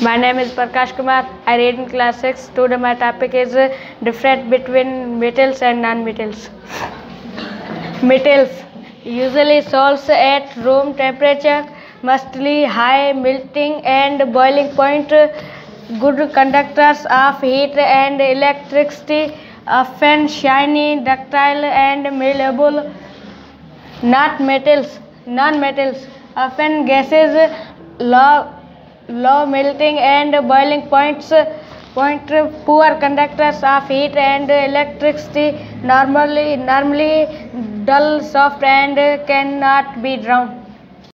My name is Prakash Kumar. I read in class 6. Today my topic is uh, difference between metals and non-metals. Metals usually salts at room temperature, mostly high melting and boiling point, good conductors of heat and electricity, often shiny, ductile and malleable. Not metals, non-metals, often gases, low low melting and boiling points point poor conductors of heat and electricity normally normally dull soft and cannot be drawn